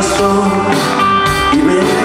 my soul.